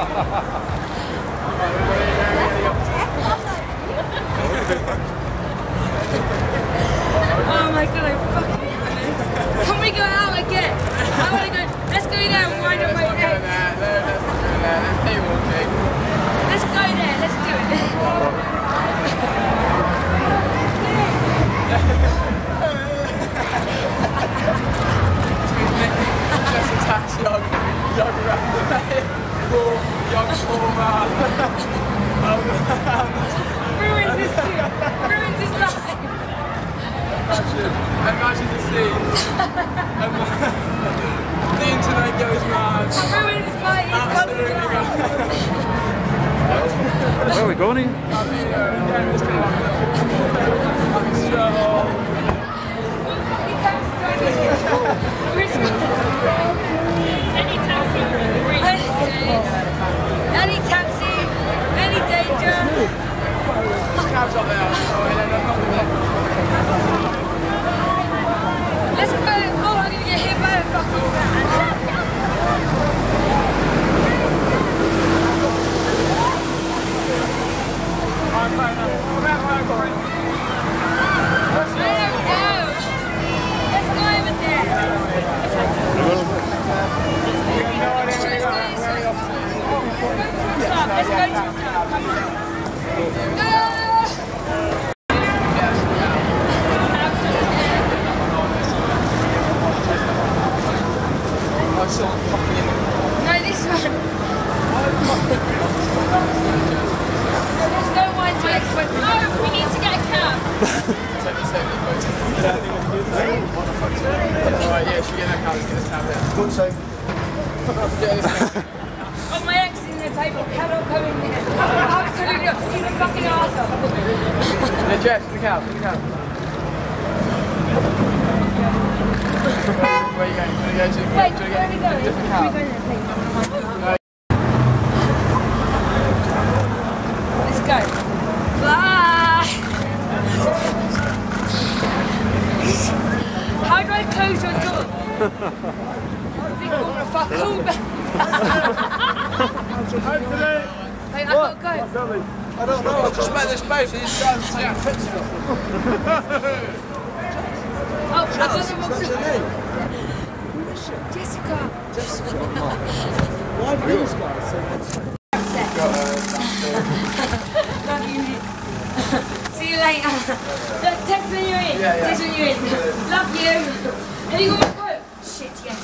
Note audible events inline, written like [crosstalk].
oh my god, I fucking Can we go out again? I want to go. Let's go there and wind up my neck. Let's go there. Let's do it. Just attacks young, young Randy. Young former. [laughs] Ruins his ruins his life. Imagine the scene. the internet goes mad. Ruins my. He's got to Absolutely go. Where are we going? Let's go. Oh, I'm gonna get hit by a fucking van. Let's go. Let's go over there. Let's go to the club. I saw fucking No, this one. Let's go wind my ex-boyfriend. No, we need to get a cab. The. Alright, yeah, should we get that cab? Let's get this cab there. Good save. Oh, my ex in there, baby. Cannot go in there. Absolutely not. He's a fucking arsehole. Yeah, Jess, in the cab, in the cab. Where are you going? Are you going to? Wait, Do where are we going? different Where we cab? going there, please? No. Let's go. Bye. How do I close your door? I think I'm gonna fuck all back. Wait, I go. Don't know. I just met this space and he's trying to take a picture. [laughs] Oh, I got the wrong What's your door. name? Jessica. Why do these guys say that's Love you. See you later. Look, text when you're in. Yeah, yeah. Text when you're in. Love you. Have you got my quote? Shit, yes.